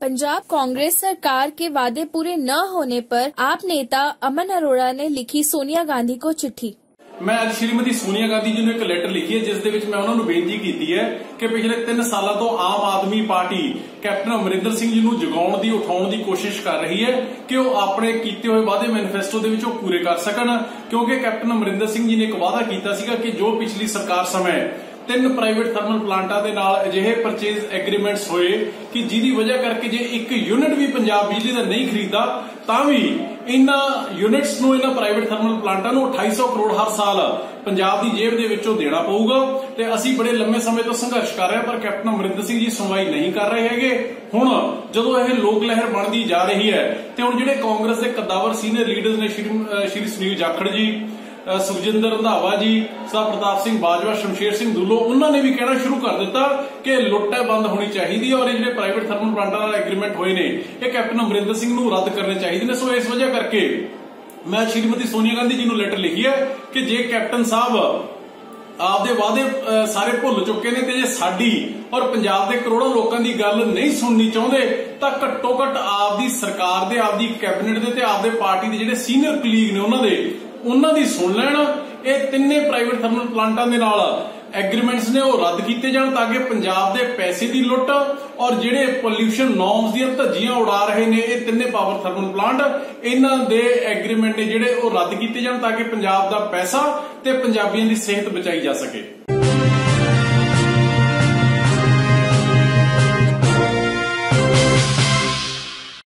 पंजाब कांग्रेस सरकार के वादे पूरे न होने पर आप नेता अमन अरोड़ा ने लिखी सोनिया गांधी को चिट्ठी। ਮੈਂ ਅੱਜ ਸ਼੍ਰੀਮਤੀ ਸੋਨੀਆ ਗਾਂਧੀ ਜੀ ਨੂੰ ਇੱਕ ਲੈਟਰ ਲਿਖੀ ਹੈ, ਜਿਸ ਦੇ ਵਿੱਚ ਮੈਂ ਉਹਨਾਂ ਨੂੰ ਬੇਨਤੀ ਕੀਤੀ ਹੈ ਕਿ ਪਿਛਲੇ 3 ਸਾਲਾਂ ਤੋਂ ਆਮ ਆਦਮੀ ਪਾਰਟੀ ਕੈਪਟਨ ਅਮਰਿੰਦਰ ਸਿੰਘ ਜੀ ਨੂੰ ਜਗਾਉਣ ਦੀ, ਉਠਾਉਣ ਦੀ ਕੋਸ਼ਿਸ਼ ਕਰ ਰਹੀ ਹੈ ਕਿ ਉਹ ਆਪਣੇ ਕੀਤੇ ਹੋਏ ਵਾਅਦੇ ਮੈਨੀਫੈਸਟੋ ਦੇ ਵਿੱਚ ਉਹ ਪੂਰੇ ਕਰ ਸਕਣ, ਕਿਉਂਕਿ ਕੈਪਟਨ ਅਮਰਿੰਦਰ ਸਿੰਘ ਜੀ ਨੇ ਇੱਕ ਵਾਅਦਾ ਕੀਤਾ ਸੀਗਾ ਕਿ ਜੋ ਪਿਛਲੀ ਸਰਕਾਰ ਸਮੇਂ ਤਿੰਨ ਪ੍ਰਾਈਵੇਟ ਥਰਮਲ ਪਲਾਂਟਾਂ ਦੇ ਨਾਲ ਅਜਿਹੇ ਪਰਚੇਜ਼ ਐਗਰੀਮੈਂਟਸ ਹੋਏ ਕਿ ਜਿਹਦੀ ਵਜ੍ਹਾ ਕਰਕੇ ਜੇ ਇੱਕ ਯੂਨਿਟ ਵੀ ਪੰਜਾਬ ਬਿਜਲੀ ਦਾ ਨਹੀਂ ਖਰੀਦਦਾ, ਤਾਂ ਵੀ ਇਹਨਾਂ ਯੂਨਿਟਸ ਨੂੰ, ਇਹਨਾਂ ਪ੍ਰਾਈਵੇਟ ਥਰਮਲ ਪਲਾਂਟਾਂ ਨੂੰ 2800 ਕਰੋੜ ਹਰ ਸਾਲ ਪੰਜਾਬ ਦੀ ਜੇਬ ਦੇ ਵਿੱਚੋਂ ਦੇਣਾ ਪਊਗਾ। ਤੇ ਅਸੀਂ ਬੜੇ ਲੰਮੇ ਸਮੇਂ ਤੋਂ ਸੰਘਰਸ਼ ਕਰ ਰਹੇ ਹਾਂ, ਪਰ ਕੈਪਟਨ ਅਮਰਿੰਦਰ ਸਿੰਘ ਜੀ ਸੁਣਵਾਈ ਨਹੀਂ ਕਰ ਰਹੇ ਹੈਗੇ। ਹੁਣ ਜਦੋਂ ਇਹ ਲੋਕ ਲਹਿਰ ਬਣਦੀ ਜਾ ਰਹੀ ਹੈ, ਤੇ ਹੁਣ ਜਿਹੜੇ ਕਾਂਗਰਸ ਦੇ ਕਦਾਵਰ ਸੀਨੀਅਰ ਲੀਡਰਸ ਨੇ ਸ਼੍ਰੀ ਸੁਨੀਲ ਜਾਖੜ ਜੀ ਸੁਖਜਿੰਦਰ ਰੰਧਾਵਾ ਜੀ ਸਰਦਾਰ ਪ੍ਰਤਾਪ ਸਿੰਘ ਬਾਜਵਾ, ਸ਼ਮਸ਼ੇਰ ਸਿੰਘ ਦੁੱਲੋ, ਉਹਨਾਂ ਨੇ ਵੀ ਕਹਿਣਾ ਸ਼ੁਰੂ ਕਰ ਦਿੱਤਾ ਕਿ ਲੁੱਟ ਬੰਦ ਹੋਣੀ ਚਾਹੀਦੀ ਹੈ ਔਰ ਇਹ ਜਿਹੜੇ ਪ੍ਰਾਈਵੇਟ ਥਰਮਲ ਪਲਾਂਟਾਂ ਨਾਲ ਐਗਰੀਮੈਂਟ ਹੋਏ ਨੇ, ਇਹ ਕੈਪਟਨ ਅਮਰਿੰਦਰ ਸਿੰਘ ਨੂੰ ਰੱਦ ਕਰਨੇ ਚਾਹੀਦੇ ਨੇ। ਸੋ ਇਸ ਵਜ੍ਹਾ ਕਰਕੇ ਮੈਂ ਸ਼੍ਰੀਮਤੀ ਸੋਨੀਆ ਗਾਂਧੀ ਜੀ ਨੂੰ ਲੈਟਰ ਲਿਖੀ ਹੈ ਕਿ ਜੇ ਕੈਪਟਨ ਸਾਹਿਬ ਆਪਦੇ ਵਾਅਦੇ ਸਾਰੇ ਭੁੱਲ ਚੁੱਕੇ ਨੇ ਤੇ ਜੇ ਸਾਡੀ ਔਰ ਪੰਜਾਬ ਦੇ ਕਰੋੜਾਂ ਲੋਕਾਂ ਦੀ ਗੱਲ ਨਹੀਂ ਸੁਣਨੀ ਚਾਹੁੰਦੇ, ਤਾਂ ਘੱਟੋ ਘੱਟ ਆਪਦੀ ਸਰਕਾਰ ਦੇ, ਆਪਦੀ ਕੈਬਨਿਟ ਦੇ ਤੇ ਆਪਦੇ ਪਾਰਟੀ ਦੇ ਜਿਹੜੇ ਸੀਨੀਅਰ ਕਲੀਗ ਨੇ ਉਹਨਾਂ ਦੇ ਉਹਨਾਂ ਦੀ ਸੁਣ ਲੈਣ, ਇਹ ਤਿੰਨੇ ਪ੍ਰਾਈਵੇਟ ਥਰਮਲ ਪਲਾਂਟਾਂ ਦੇ ਨਾਲ ਐਗਰੀਮੈਂਟਸ ਨੇ ਉਹ ਰੱਦ ਕੀਤੇ ਜਾਣ ਤਾਂ ਕਿ ਪੰਜਾਬ ਦੇ ਪੈਸੇ ਦੀ ਲੁੱਟ ਔਰ ਜਿਹੜੇ ਪੋਲਿਊਸ਼ਨ ਨਾਰਮਸ ਦੀਆਂ ਧੱਜੀਆਂ ਉਡਾ ਰਹੇ ਨੇ, ਇਹ ਤਿੰਨੇ ਪਾਵਰ ਥਰਮਲ ਪਲਾਂਟ ਇਹਨਾਂ ਦੇ ਐਗਰੀਮੈਂਟ ਨੇ ਜਿਹੜੇ ਉਹ ਰੱਦ ਕੀਤੇ ਜਾਣ ਤਾਂ ਕਿ ਪੰਜਾਬ ਦਾ ਪੈਸਾ ਤੇ ਪੰਜਾਬੀਆਂ ਦੀ ਸਿਹਤ ਬਚਾਈ ਜਾ ਸਕੇ।